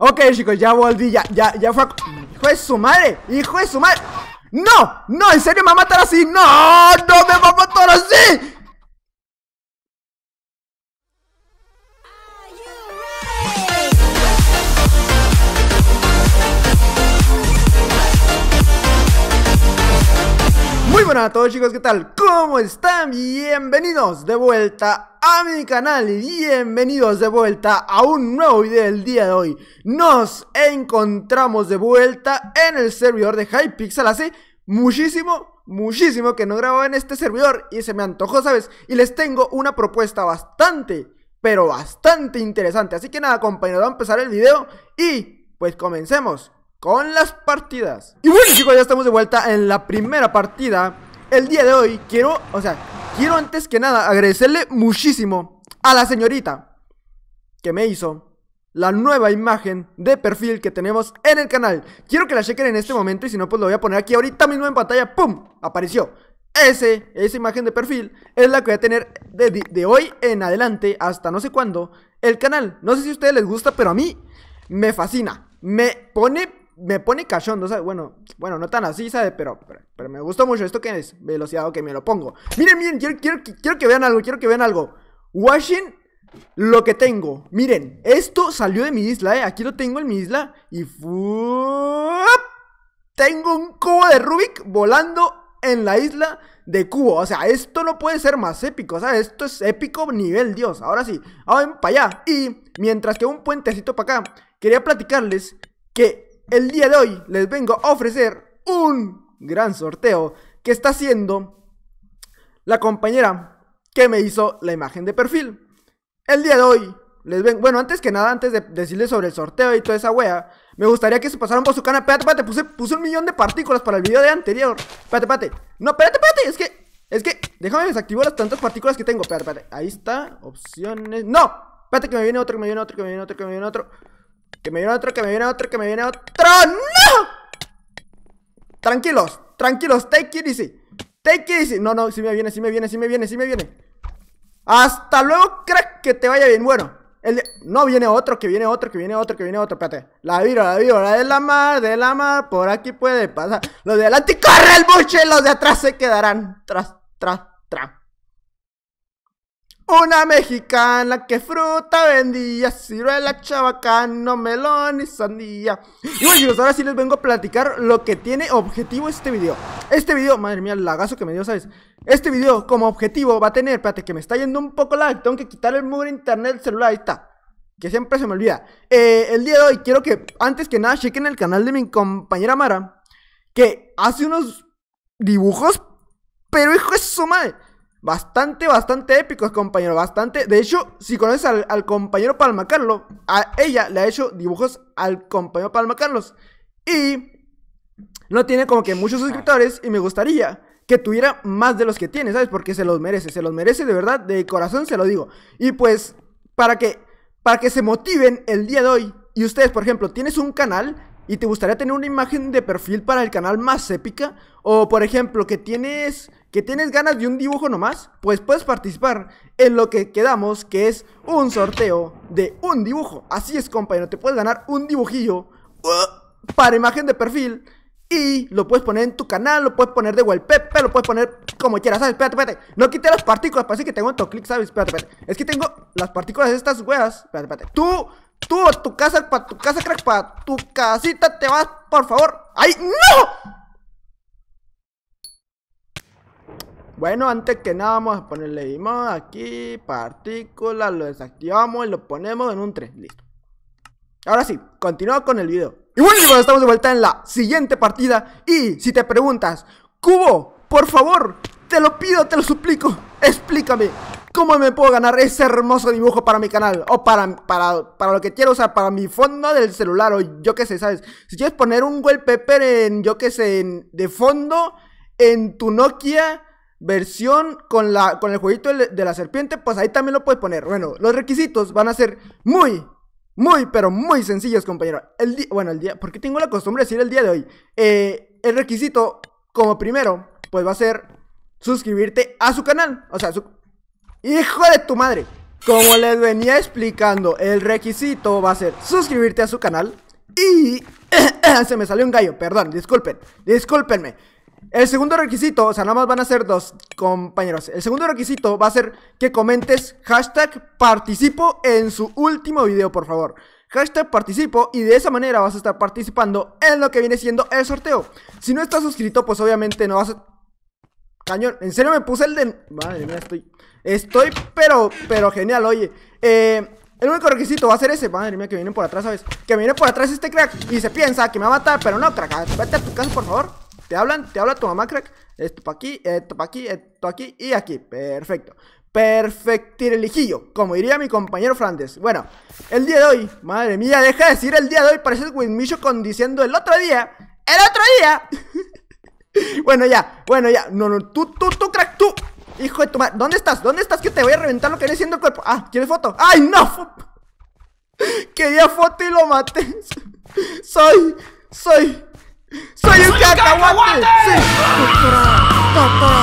Ok, chicos, ya volví, ya, ya, ya fue Hijo de su madre, hijo de su madre ¡No! ¡No! ¿En serio me va a matar así? ¡No! ¡No me va a matar así! Muy buenas a todos chicos, ¿qué tal? ¿Cómo están? Bienvenidos de vuelta a mi canal y bienvenidos de vuelta a un nuevo video del día de hoy Nos encontramos de vuelta en el servidor de Hypixel Hace muchísimo, muchísimo que no grababa en este servidor y se me antojó, ¿sabes? Y les tengo una propuesta bastante, pero bastante interesante Así que nada compañeros, vamos a empezar el video y pues comencemos con las partidas. Y bueno chicos, ya estamos de vuelta en la primera partida. El día de hoy quiero, o sea, quiero antes que nada agradecerle muchísimo a la señorita que me hizo la nueva imagen de perfil que tenemos en el canal. Quiero que la chequen en este momento y si no pues lo voy a poner aquí ahorita mismo en pantalla. ¡Pum! Apareció. Ese, esa imagen de perfil es la que voy a tener de, de hoy en adelante hasta no sé cuándo el canal. No sé si a ustedes les gusta, pero a mí me fascina. Me pone me pone cachondo, ¿sabes? Bueno, bueno, no tan así, ¿sabes? Pero, pero, me gustó mucho. ¿Esto que es? Velocidad, que me lo pongo. Miren, miren, quiero, quiero, que vean algo, quiero que vean algo. Washing lo que tengo. Miren, esto salió de mi isla, ¿eh? Aquí lo tengo en mi isla. Y... Tengo un cubo de Rubik volando en la isla de cubo. O sea, esto no puede ser más épico, ¿sabes? Esto es épico nivel Dios. Ahora sí, vamos para allá. Y mientras que un puentecito para acá, quería platicarles que el día de hoy les vengo a ofrecer un gran sorteo que está haciendo la compañera que me hizo la imagen de perfil. El día de hoy les vengo, bueno, antes que nada, antes de decirles sobre el sorteo y toda esa wea, me gustaría que se pasaran por su canal. Espérate, espérate, puse, puse un millón de partículas para el video de anterior. Espérate, espérate. No, espérate, espérate, es que, es que, déjame desactivar las tantas partículas que tengo. Espérate, espérate. Ahí está, opciones. No, espérate que me viene otro, que me viene otro, que me viene otro, que me viene otro. Que me viene otro, que me viene otro, que me viene otro. ¡No! Tranquilos, tranquilos, take it easy. Take it easy. No, no, si me viene, si me viene, si me viene, si me viene. Hasta luego, crack, que te vaya bien. Bueno, el no viene otro, que viene otro, que viene otro, que viene otro. Espérate. La vibra, la vibra de la mar, de la mar. Por aquí puede pasar. Los de adelante corre el buche, los de atrás se quedarán. Tras, tras, tras. Una mexicana que fruta vendía, ciruela, chabacano, melón y sandía. Y bueno chicos, ahora sí les vengo a platicar lo que tiene objetivo este video. Este video, madre mía, el lagazo que me dio, ¿sabes? Este video como objetivo va a tener, espérate que me está yendo un poco lag, tengo que quitar el mugre internet del celular, ahí está. Que siempre se me olvida. Eh, el día de hoy quiero que, antes que nada, chequen el canal de mi compañera Mara, que hace unos dibujos, pero hijo de su madre. Bastante, bastante épicos, compañero. Bastante. De hecho, si conoces al, compañero Palma Carlos, a ella le ha hecho dibujos al compañero Palma Carlos. Y no tiene como que muchos suscriptores. Y me gustaría que tuviera más de los que tiene, ¿sabes? Porque se los merece. Se los merece de verdad, de corazón se lo digo. Y pues, para que, para que se motiven el día de hoy. Y ustedes, por ejemplo, tienes un canal y te gustaría tener una imagen de perfil para el canal más épica. O, por ejemplo, que tienes que tienes ganas de un dibujo nomás, pues puedes participar en lo que quedamos, que es un sorteo de un dibujo. Así es, compañero, te puedes ganar un dibujillo uh, para imagen de perfil y lo puedes poner en tu canal, lo puedes poner de wallpaper, lo puedes poner como quieras, ¿sabes? Espérate, espérate. No quité las partículas, parece que tengo clic, ¿sabes? Espérate, espérate. Es que tengo las partículas de estas weas. Espérate, espérate. Tú, tú, tu casa, para tu casa, crack, para tu casita te vas, por favor. ¡Ay, no! Bueno, antes que nada vamos a ponerle imod aquí, partículas, lo desactivamos y lo ponemos en un 3, listo. Ahora sí, continúa con el video. Y bueno estamos de vuelta en la siguiente partida Y si te preguntas, Cubo, por favor, te lo pido, te lo suplico Explícame, ¿cómo me puedo ganar ese hermoso dibujo para mi canal? O para, para, para lo que quiero usar, para mi fondo del celular O yo qué sé, ¿sabes? Si quieres poner un wallpaper en, yo qué sé, en, de fondo En tu Nokia versión con, la, con el jueguito de la serpiente, pues ahí también lo puedes poner. Bueno, los requisitos van a ser muy, muy, pero muy sencillos, compañero. El día, bueno, el día, porque tengo la costumbre de decir el día de hoy. Eh, el requisito, como primero, pues va a ser suscribirte a su canal. O sea, su... Hijo de tu madre. como les venía explicando, el requisito va a ser suscribirte a su canal y... se me salió un gallo, perdón, disculpen, discúlpenme. El segundo requisito, o sea, nada más van a ser dos compañeros. El segundo requisito va a ser que comentes hashtag participo en su último video, por favor. Hashtag participo y de esa manera vas a estar participando en lo que viene siendo el sorteo. Si no estás suscrito, pues obviamente no vas a... Cañón, en serio me puse el de... Madre mía, estoy... Estoy, pero, pero genial, oye. Eh, el único requisito va a ser ese. Madre mía, que viene por atrás, ¿sabes? Que viene por atrás este crack y se piensa que me va a matar, pero no, crack. Vete a tu casa, por favor. Te hablan, te habla tu mamá, crack. Esto para aquí, esto para aquí, esto aquí y aquí. Perfecto. Perfectirijillo, como diría mi compañero Flandes. Bueno, el día de hoy, madre mía, deja de decir el día de hoy, pareces Winmicho con diciendo el otro día. ¡El otro día! bueno, ya, bueno, ya. No, no, tú, tú, tú, crack, tú. Hijo de tu madre, ¿dónde estás? ¿Dónde estás? Que te voy a reventar lo que viene siendo el cuerpo. Ah, ¿quieres foto? ¡Ay, no! Quería foto y lo maté. Soy, soy, soy un cacahuate. Sí, doctora, ¡Eres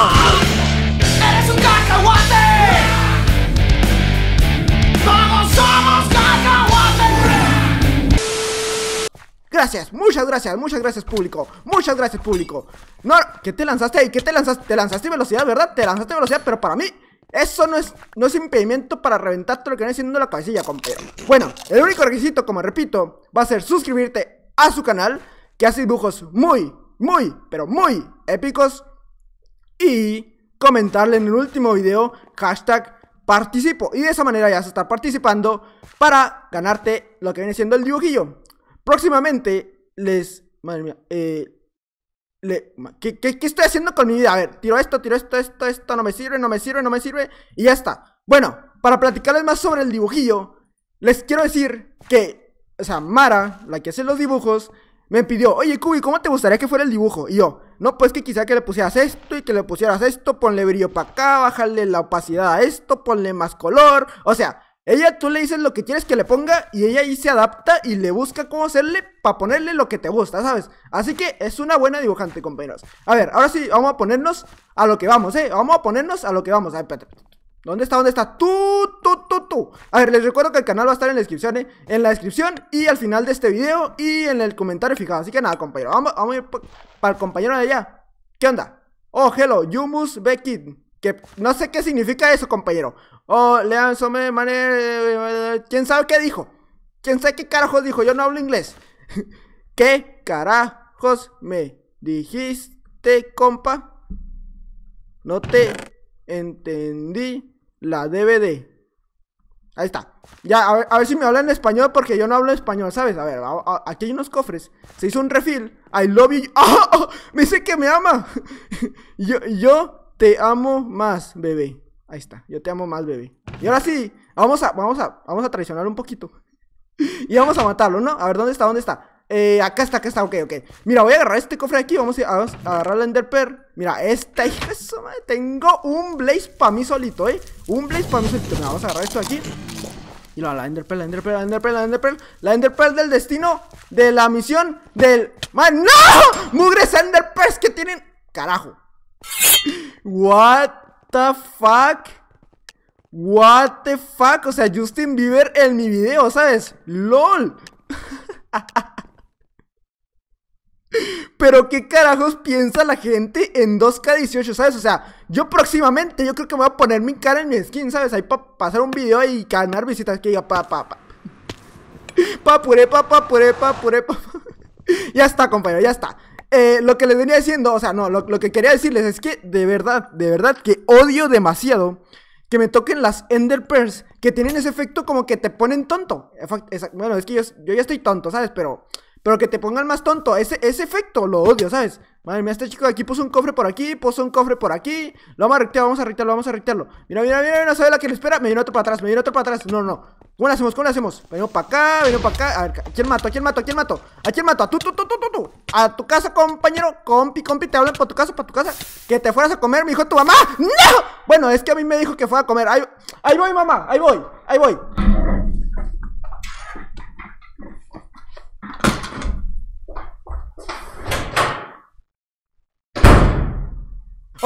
Muchas gracias, muchas gracias público Muchas gracias público No, ¿qué te lanzaste ahí? ¿Qué te lanzaste? Te lanzaste velocidad, ¿verdad? Te lanzaste velocidad, pero para mí eso no es, no es impedimento para reventarte lo que viene siendo la cabecilla, compañero Bueno, el único requisito, como repito, va a ser suscribirte a su canal Que hace dibujos muy, muy, pero muy épicos Y comentarle en el último video hashtag participo Y de esa manera ya vas a estar participando para ganarte lo que viene siendo el dibujillo Próximamente les... Madre mía, eh... Le, ¿qué, qué, qué estoy haciendo con mi vida? A ver, tiro esto, tiro esto, esto, esto, no me sirve, no me sirve, no me sirve Y ya está Bueno, para platicarles más sobre el dibujillo Les quiero decir que, o sea, Mara, la que hace los dibujos Me pidió, oye Kubi, ¿cómo te gustaría que fuera el dibujo? Y yo, no, pues que quizá que le pusieras esto y que le pusieras esto Ponle brillo para acá, bájale la opacidad a esto, ponle más color O sea, ella tú le dices lo que quieres que le ponga y ella ahí se adapta y le busca cómo hacerle para ponerle lo que te gusta, ¿sabes? Así que es una buena dibujante, compañeros. A ver, ahora sí, vamos a ponernos a lo que vamos, ¿eh? Vamos a ponernos a lo que vamos. A ver, espérate. ¿Dónde está? ¿Dónde está? Tú, tú, tú, tú. A ver, les recuerdo que el canal va a estar en la descripción, ¿eh? En la descripción y al final de este video y en el comentario fijado. Así que nada, compañero. Vamos, vamos a ir para el compañero de allá. ¿Qué onda? Oh, hello, Yumus Beckit. No sé qué significa eso, compañero. Oh, lean some manera. ¿Quién sabe qué dijo? ¿Quién sabe qué carajos dijo? Yo no hablo inglés. ¿Qué carajos me dijiste, compa? No te entendí la DVD. Ahí está. Ya, a ver, a ver, si me hablan en español porque yo no hablo español, ¿sabes? A ver, aquí hay unos cofres. Se hizo un refill. I love you. ¡Oh! oh me dice que me ama. yo te amo más, bebé. Ahí está, yo te amo más, bebé. Y ahora sí, vamos a, vamos a, vamos a traicionar un poquito. y vamos a matarlo, ¿no? A ver, ¿dónde está? ¿Dónde está? Eh, acá está, acá está, ok, ok. Mira, voy a agarrar este cofre de aquí. Vamos a, vamos a agarrar la Ender Pearl. Mira, esta hija madre. Tengo un Blaze para mí solito, ¿eh? Un Blaze para mí solito. Mira, vamos a agarrar esto de aquí. Y la, la Ender Pearl, la Ender Pearl, la Ender Pearl, la Ender Pearl. La Ender Pearl del destino de la misión del. ¡Man, no! ¡Mugres Ender Pearls que tienen! ¡Carajo! ¿What the fuck? What the fuck? O sea, Justin Bieber en mi video, ¿sabes? LOL. Pero qué carajos piensa la gente en 2K18, ¿sabes? O sea, yo próximamente, yo creo que voy a poner mi cara en mi skin, ¿sabes? Ahí para pasar un video y ganar visitas que diga pa, pa, pa. Pa, puré, pa, pa, puré, pa, puré, pa. ya está, compañero, ya está. Eh, lo que les venía diciendo, o sea, no, lo, que quería decirles es que de verdad, de verdad que odio demasiado que me toquen las Ender Pearls que tienen ese efecto como que te ponen tonto. Bueno, es que yo ya estoy tonto, ¿sabes? Pero, pero que te pongan más tonto. Ese, ese efecto lo odio, ¿sabes? Madre mía, este chico de aquí puso un cofre por aquí, puso un cofre por aquí. Lo vamos a rectear, vamos a rectearlo, vamos a rectearlo. Mira, mira, mira, no sabe la que le espera. Me viene otro para atrás, me viene otro para atrás. No, no. ¿Cómo lo hacemos? ¿Cómo lo hacemos? Venimos para acá, venimos para acá. A ver, ¿a quién mato? ¿A quién mato? ¿A quién mato? ¿A quién mato? A tú, tú, tú, tú, tú, tú. A tu casa, compañero. Compi, compi, te hablan para tu casa, para tu casa. Que te fueras a comer, me dijo tu mamá. ¡No! Bueno, es que a mí me dijo que fuera a comer. Ahí, ahí voy, mamá. Ahí voy. Ahí voy.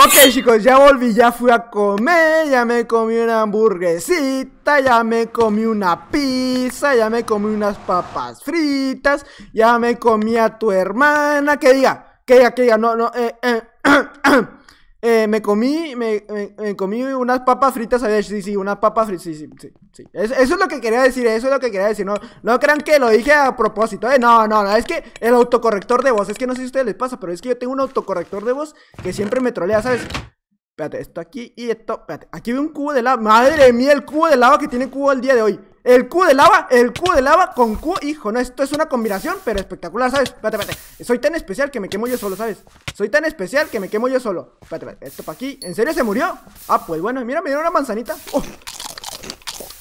Ok, chicos, ya volví, ya fui a comer, ya me comí una hamburguesita, ya me comí una pizza, ya me comí unas papas fritas, ya me comí a tu hermana, que diga, que diga, que diga, no, no, eh, eh, eh me comí, me, me, comí unas papas fritas, ver, sí, sí, unas papas fritas, sí, sí, sí, sí. Eso, es lo que quería decir, eso es lo que quería decir, no, no crean que lo dije a propósito, eh, no, no, no, es que el autocorrector de voz, es que no sé si a ustedes les pasa, pero es que yo tengo un autocorrector de voz que siempre me trolea, ¿sabes? Espérate, esto aquí y esto. Espérate, aquí veo un cubo de lava. Madre mía, el cubo de lava que tiene cubo el día de hoy. El cubo de lava, el cubo de lava con cubo. Hijo, no, esto es una combinación, pero espectacular, ¿sabes? Espérate, espérate. Soy tan especial que me quemo yo solo, ¿sabes? Soy tan especial que me quemo yo solo. Espérate, espérate. Esto para aquí. ¿En serio se murió? Ah, pues bueno, mira, me dieron una manzanita. Oh,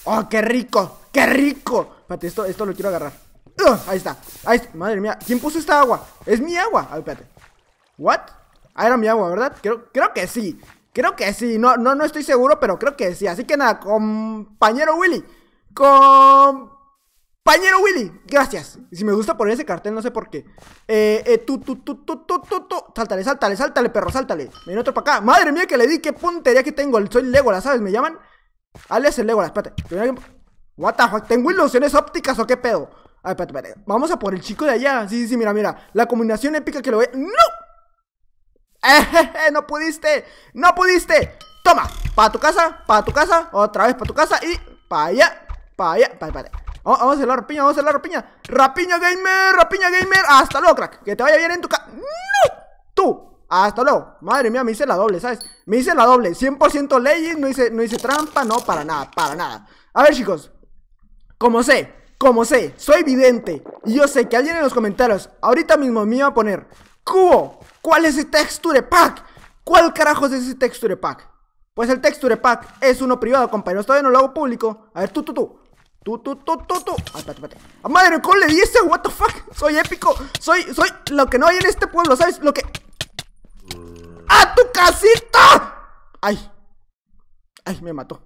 oh qué rico, qué rico. Espérate, esto, esto lo quiero agarrar. ahí está. Ahí está. Madre mía, ¿quién puso esta agua? Es mi agua. A ver, espérate. ¿What? Ah, era mi agua, ¿verdad? Creo, creo que sí. Creo que sí, no, no, no estoy seguro, pero creo que sí. Así que nada, compañero Willy. Compañero Willy, gracias. Si me gusta poner ese cartel, no sé por qué. Eh, eh, tú, tú, tú, tú, tú, tú, tú. Sáltale, sáltale, sáltale, perro, sáltale. Viene otro para acá. Madre mía, que le di, qué puntería que tengo. Soy Legolas, ¿sabes? Me llaman alias el Legolas, espérate. What the fuck, ¿tengo ilusiones ópticas o qué pedo? A ver, espérate, espérate. Vamos a por el chico de allá. Sí, sí, sí, mira, mira. La combinación épica que lo ve. ¡No! ¡Eh, no pudiste! ¡No pudiste! Toma, para tu casa, para tu casa, otra vez para tu casa y para allá, para allá, para. Vamos, a hacer la rapiña, vamos a hacer la rapiña. Rapiña gamer, rapiña gamer. Hasta luego, crack. Que te vaya bien en tu casa. ¡No! Tú. Hasta luego. Madre mía, me hice la doble, ¿sabes? Me hice la doble. 100% leyes, no hice, no hice trampa, no, para nada, para nada. A ver, chicos. Como sé, como sé, soy vidente. Y yo sé que alguien en los comentarios ahorita mismo me iba a poner Cubo, ¿cuál es ese texture pack? ¿Cuál carajo es ese texture pack? Pues el texture pack es uno privado, compañeros. Todavía no lo hago público. A ver, tú, tú, tú. Tú, tú, tú, tú, tú. Ah, espérate, espérate. ¡Ah, madre! ¿Cómo le di ese? ¿What the fuck? Soy épico. Soy, soy lo que no hay en este pueblo, ¿sabes? Lo que. ¡A tu casita! ¡Ay! ¡Ay, me mató!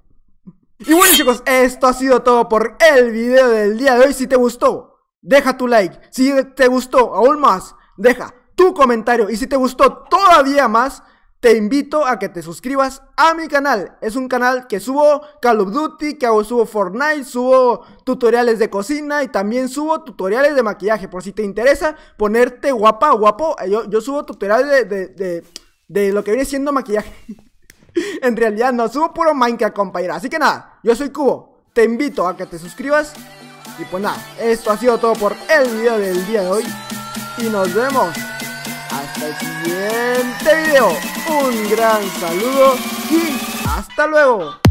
Y bueno, chicos, esto ha sido todo por el video del día de hoy. Si te gustó, deja tu like. Si te gustó aún más, deja tu comentario. Y si te gustó todavía más, te invito a que te suscribas a mi canal. Es un canal que subo Call of Duty, que hago, subo Fortnite, subo tutoriales de cocina y también subo tutoriales de maquillaje. Por si te interesa ponerte guapa, guapo, yo, yo subo tutoriales de, de, lo que viene siendo maquillaje. en realidad no, subo puro Minecraft, compañera. Así que nada, yo soy Cubo. Te invito a que te suscribas. Y pues nada, esto ha sido todo por el video del día de hoy. Y nos vemos el siguiente video. Un gran saludo y hasta luego.